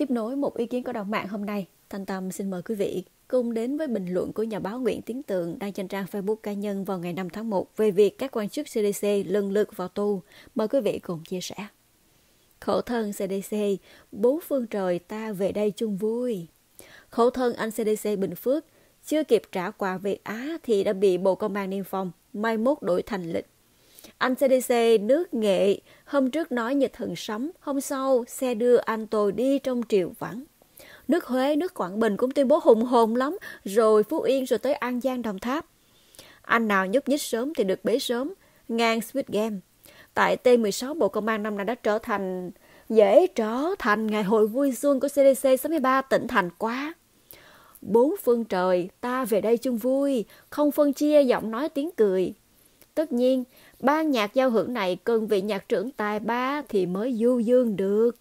Tiếp nối một ý kiến của đồng mạng hôm nay, Thanh Tâm xin mời quý vị cùng đến với bình luận của nhà báo Nguyễn Tiến Tượng đăng trên trang Facebook cá nhân vào ngày 5 tháng 1 về việc các quan chức CDC lần lượt vào tù. Mời quý vị cùng chia sẻ. Khổ thân CDC, bốn phương trời ta về đây chung vui. Khổ thân anh CDC Bình Phước, chưa kịp trả quà về Á thì đã bị Bộ Công an niêm phong, mai mốt đổi thành lịch. Anh CDC nước nghệ, hôm trước nói như thần sấm hôm sau xe đưa anh tôi đi trong triều vắng. Nước Huế, nước Quảng Bình cũng tuyên bố hùng hồn lắm, rồi Phú Yên rồi tới An Giang Đồng Tháp. Anh nào nhúc nhích sớm thì được bế sớm, ngang Squid Game. Tại T16 Bộ Công an năm nay đã trở thành dễ trở thành ngày hội vui xuân của CDC 63 tỉnh thành quá. Bốn phương trời, ta về đây chung vui, không phân chia giọng nói tiếng cười. Tất nhiên, ban nhạc giao hưởng này cần vị nhạc trưởng tài ba thì mới du dương được.